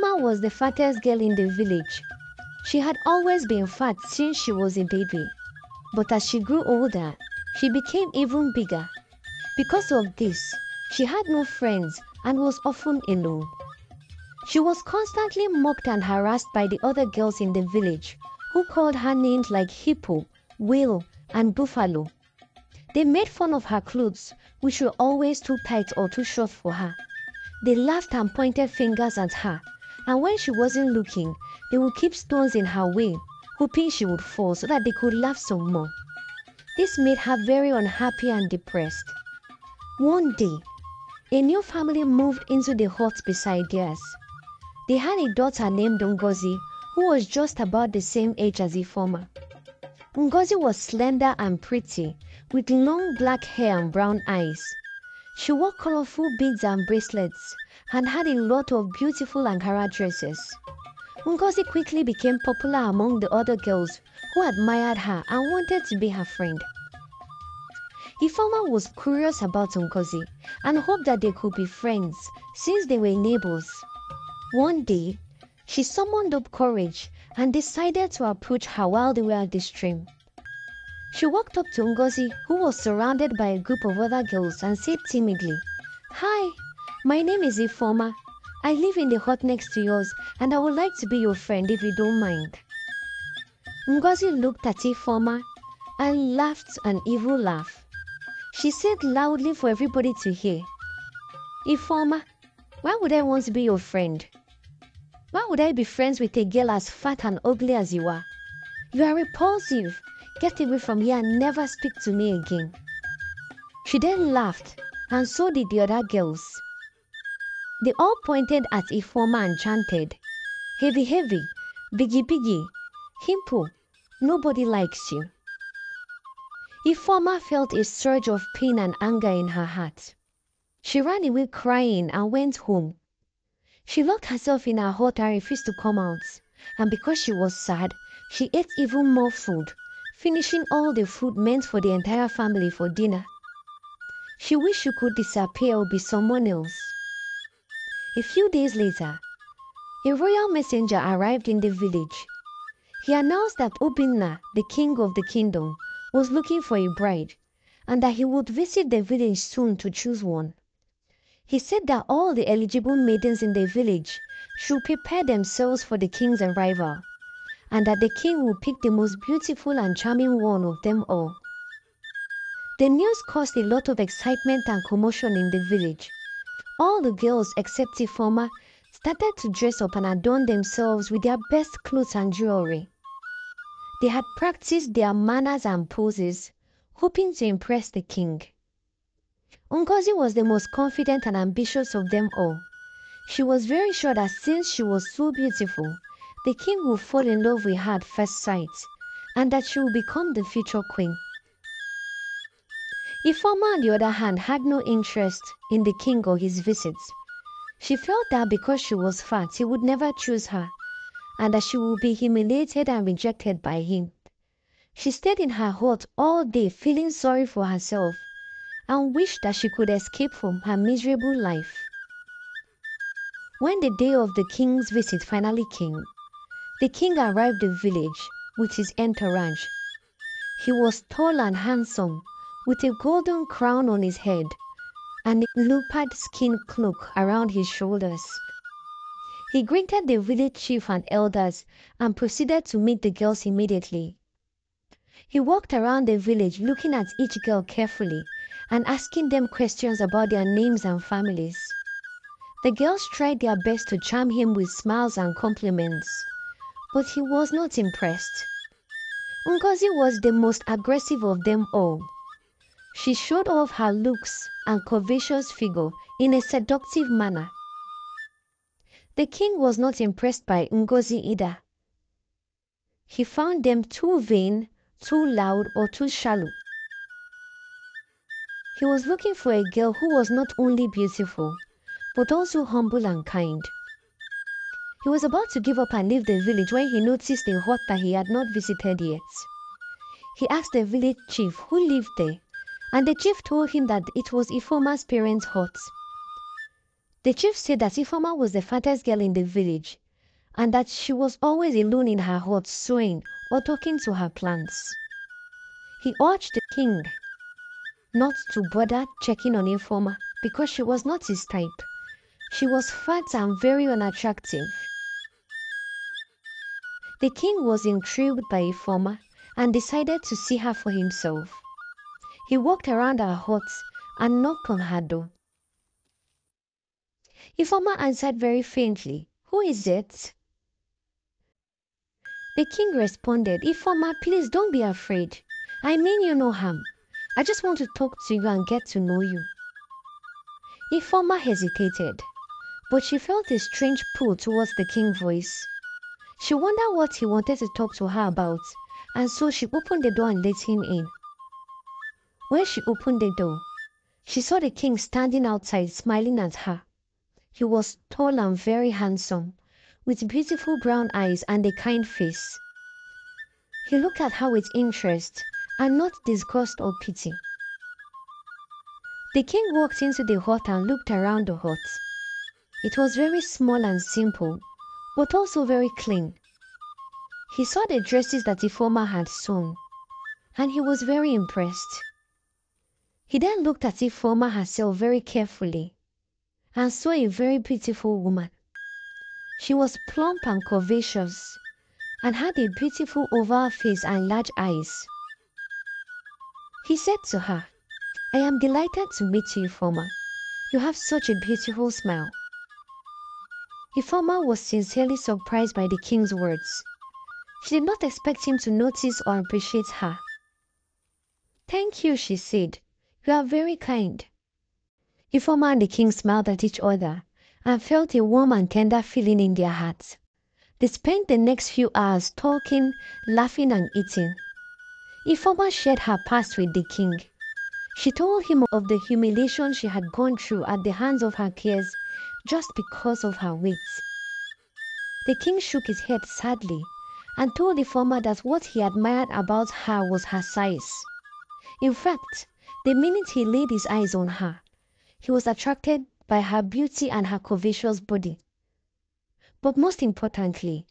Ifeoma was the fattest girl in the village. She had always been fat since she was a baby. But as she grew older, she became even bigger. Because of this, she had no friends and was often alone. She was constantly mocked and harassed by the other girls in the village, who called her names like hippo, whale, and buffalo. They made fun of her clothes, which were always too tight or too short for her. They laughed and pointed fingers at her, and when she wasn't looking, they would keep stones in her way, hoping she would fall so that they could laugh some more. This made her very unhappy and depressed. One day, a new family moved into the hut beside theirs. They had a daughter named Ngozi who was just about the same age as Ifeoma. Ngozi was slender and pretty, with long black hair and brown eyes. She wore colorful beads and bracelets and had a lot of beautiful Ankara dresses. Ngozi quickly became popular among the other girls who admired her and wanted to be her friend. Ifeoma was curious about Ngozi and hoped that they could be friends since they were neighbors. One day, she summoned up courage and decided to approach her while they were at the stream. She walked up to Ngozi, who was surrounded by a group of other girls, and said timidly, Hi, my name is Ifeoma. I live in the hut next to yours, and I would like to be your friend if you don't mind. Ngozi looked at Ifeoma and laughed an evil laugh. She said loudly for everybody to hear, Ifeoma, why would I want to be your friend? Why would I be friends with a girl as fat and ugly as you are? You are repulsive. Get away from here and never speak to me again. She then laughed, and so did the other girls. They all pointed at Ifeoma and chanted, Heavy, heavy, biggie, biggie, himpo, nobody likes you. Ifeoma felt a surge of pain and anger in her heart. She ran away crying and went home. She locked herself in her hut and refused to come out. And because she was sad, she ate even more food finishing all the food meant for the entire family for dinner. She wished she could disappear or be someone else. A few days later, a royal messenger arrived in the village. He announced that Obinna, the king of the kingdom, was looking for a bride and that he would visit the village soon to choose one. He said that all the eligible maidens in the village should prepare themselves for the king's arrival and that the king would pick the most beautiful and charming one of them all. The news caused a lot of excitement and commotion in the village. All the girls except Ifeoma started to dress up and adorn themselves with their best clothes and jewelry. They had practiced their manners and poses, hoping to impress the king. Ngozi was the most confident and ambitious of them all. She was very sure that since she was so beautiful, the king will fall in love with her at first sight and that she will become the future queen. Ifeoma, on the other hand, had no interest in the king or his visits. She felt that because she was fat, he would never choose her and that she would be humiliated and rejected by him. She stayed in her hut all day feeling sorry for herself and wished that she could escape from her miserable life. When the day of the king's visit finally came, the king arrived the village with his entourage. He was tall and handsome, with a golden crown on his head and a leopard skin cloak around his shoulders. He greeted the village chief and elders and proceeded to meet the girls immediately. He walked around the village looking at each girl carefully and asking them questions about their names and families. The girls tried their best to charm him with smiles and compliments but he was not impressed. Ngozi was the most aggressive of them all. She showed off her looks and curvaceous figure in a seductive manner. The king was not impressed by Ngozi either. He found them too vain, too loud, or too shallow. He was looking for a girl who was not only beautiful, but also humble and kind. He was about to give up and leave the village when he noticed a hut that he had not visited yet. He asked the village chief who lived there, and the chief told him that it was Ifeoma's parents' hut. The chief said that Ifeoma was the fattest girl in the village and that she was always alone in her hut sewing or talking to her plants. He urged the king not to bother checking on Ifeoma because she was not his type. She was fat and very unattractive. The king was intrigued by Ifeoma and decided to see her for himself. He walked around her hut and knocked on her door. Ifeoma answered very faintly, Who is it? The king responded, Ifeoma, please don't be afraid. I mean you no harm. I just want to talk to you and get to know you. Ifeoma hesitated, but she felt a strange pull towards the king's voice. She wondered what he wanted to talk to her about, and so she opened the door and let him in. When she opened the door, she saw the king standing outside smiling at her. He was tall and very handsome, with beautiful brown eyes and a kind face. He looked at her with interest and not disgust or pity. The king walked into the hut and looked around the hut. It was very small and simple, but also very clean. He saw the dresses that Ifeoma had sewn, and he was very impressed. He then looked at Ifeoma herself very carefully and saw a very beautiful woman. She was plump and curvaceous and had a beautiful oval face and large eyes. He said to her, I am delighted to meet you, Ifeoma. You have such a beautiful smile. Ifeoma was sincerely surprised by the king's words. She did not expect him to notice or appreciate her. Thank you, she said. You are very kind. Ifeoma and the king smiled at each other and felt a warm and tender feeling in their hearts. They spent the next few hours talking, laughing, and eating. Ifeoma shared her past with the king. She told him of the humiliation she had gone through at the hands of her peers just because of her weight. The king shook his head sadly and told Ifeoma that what he admired about her was her size. In fact, the minute he laid his eyes on her, he was attracted by her beauty and her curvaceous body. But most importantly,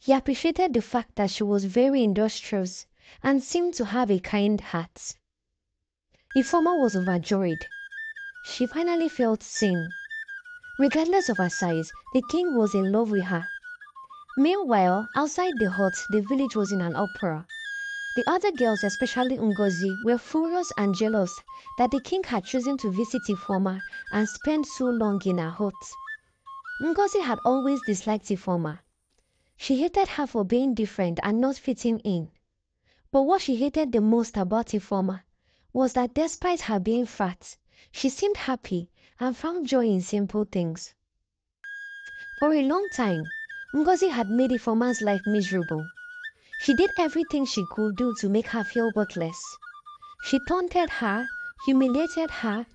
he appreciated the fact that she was very industrious and seemed to have a kind heart. Ifeoma was overjoyed. She finally felt seen. Regardless of her size, the king was in love with her. Meanwhile, outside the hut, the village was in an uproar. The other girls, especially Ngozi, were furious and jealous that the king had chosen to visit Ifeoma and spend so long in her hut. Ngozi had always disliked Ifeoma. She hated her for being different and not fitting in. But what she hated the most about Ifeoma was that despite her being fat, she seemed happy and found joy in simple things. For a long time, Ngozi had made Ifeoma's life miserable. She did everything she could do to make her feel worthless. She taunted her, humiliated her,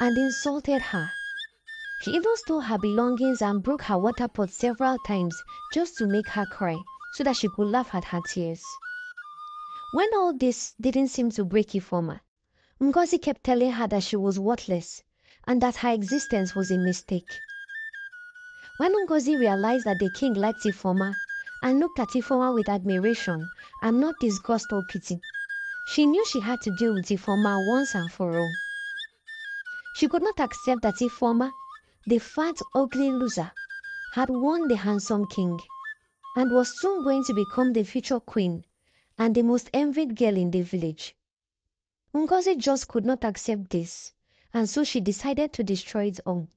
and insulted her. She even stole her belongings and broke her water pot several times just to make her cry so that she could laugh at her tears. When all this didn't seem to break Ifeoma, Ngozi kept telling her that she was worthless and that her existence was a mistake. When Ngozi realized that the king liked Ifeoma and looked at Ifeoma with admiration and not disgust or pity, she knew she had to deal with Ifeoma once and for all. She could not accept that Ifeoma, the fat, ugly loser, had won the handsome king and was soon going to become the future queen and the most envied girl in the village. Ngozi just could not accept this and so she decided to destroy it all.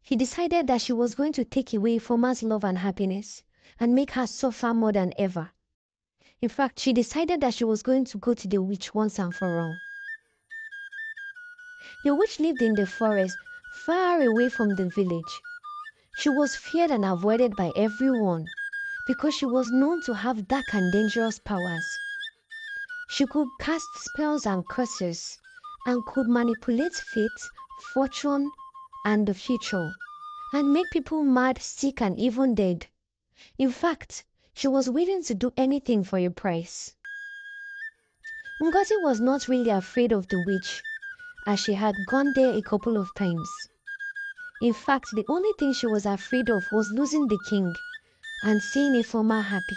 He decided that she was going to take away Ifeoma's love and happiness and make her suffer more than ever. In fact, she decided that she was going to go to the witch once and for all. The witch lived in the forest, far away from the village. She was feared and avoided by everyone because she was known to have dark and dangerous powers. She could cast spells and curses and could manipulate fate, fortune, and the future, and make people mad, sick, and even dead. In fact, she was willing to do anything for a price. Ngozi was not really afraid of the witch, as she had gone there a couple of times. In fact, the only thing she was afraid of was losing the king and seeing Ifeoma happy.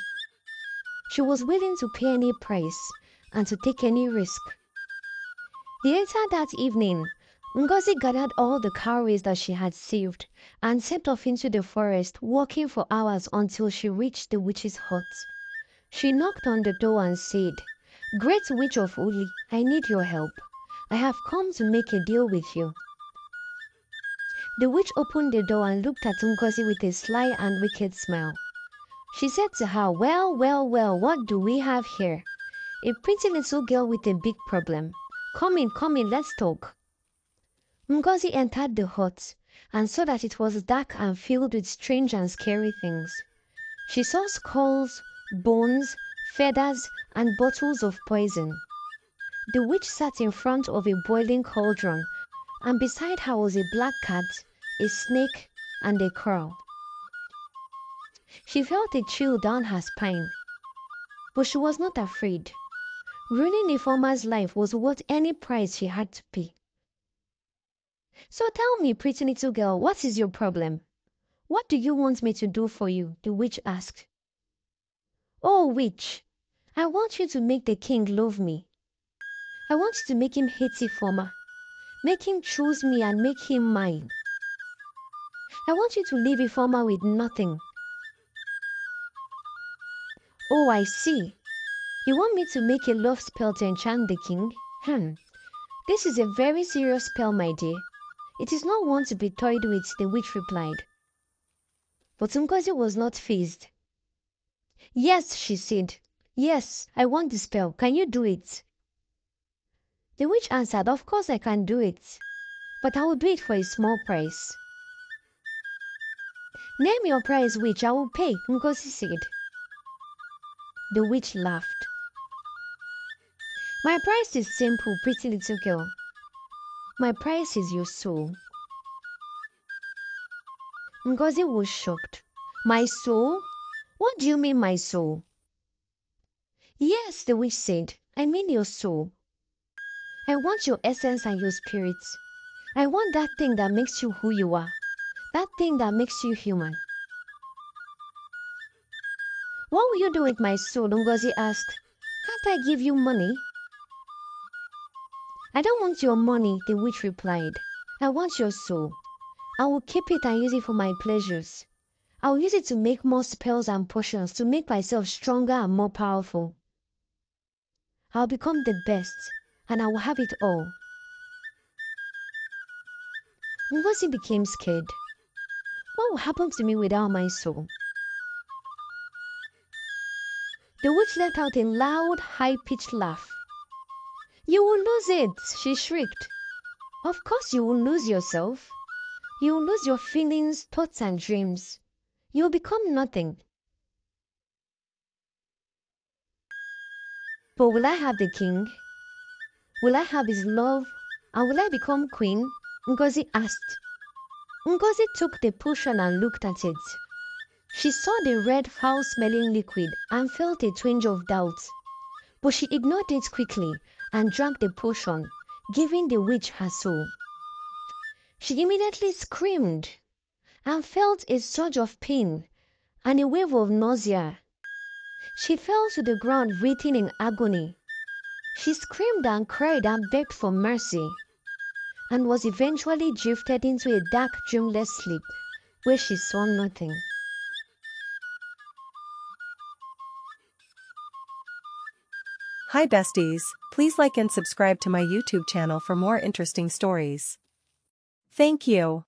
She was willing to pay any price and to take any risk. Later that evening, Ngozi gathered all the cowries that she had saved and set off into the forest, walking for hours until she reached the witch's hut. She knocked on the door and said, Great witch of Uli, I need your help. I have come to make a deal with you. The witch opened the door and looked at Ngozi with a sly and wicked smile. She said to her, Well, well, well, what do we have here? A pretty little girl with a big problem. Come in, come in, let's talk. Ngozi entered the hut and saw that it was dark and filled with strange and scary things. She saw skulls, bones, feathers, and bottles of poison. The witch sat in front of a boiling cauldron, and beside her was a black cat, a snake, and a crow. She felt a chill down her spine, but she was not afraid. Ruining Ifeoma's life was worth any price she had to pay. So tell me, pretty little girl, what is your problem? What do you want me to do for you? the witch asked. Oh, witch, I want you to make the king love me. I want you to make him hate Ifeoma, make him choose me and make him mine. I want you to leave Ifeoma with nothing. Oh, I see. You want me to make a love spell to enchant the king? Hmm. This is a very serious spell, my dear. It is not one to be toyed with, the witch replied. But Ngozi was not fazed. Yes, she said. Yes, I want the spell. Can you do it? The witch answered, Of course I can do it, but I will do it for a small price. Name your price, witch, I will pay, Ngozi said. The witch laughed. My price is simple, pretty little girl. My price is your soul. Ngozi was shocked. My soul? What do you mean, my soul? Yes, the witch said. I mean your soul. I want your essence and your spirit. I want that thing that makes you who you are. That thing that makes you human. What will you do with my soul? Ngozi asked. Can't I give you money? I don't want your money, the witch replied. I want your soul. I will keep it and use it for my pleasures. I will use it to make more spells and potions to make myself stronger and more powerful. I'll become the best and I will have it all. Ngozi became scared. What will happen to me without my soul? The witch let out a loud, high-pitched laugh. You will lose it, she shrieked. Of course you will lose yourself. You will lose your feelings, thoughts, and dreams. You will become nothing. But will I have the king? Will I have his love? And will I become queen? Ngozi asked. Ngozi took the potion and looked at it. She saw the red foul-smelling liquid and felt a twinge of doubt. But she ignored it quickly and drank the potion, giving the witch her soul. She immediately screamed and felt a surge of pain and a wave of nausea. She fell to the ground writhing in agony. She screamed and cried and begged for mercy and was eventually drifted into a dark dreamless sleep where she saw nothing. Hi besties, please like and subscribe to my YouTube channel for more interesting stories. Thank you.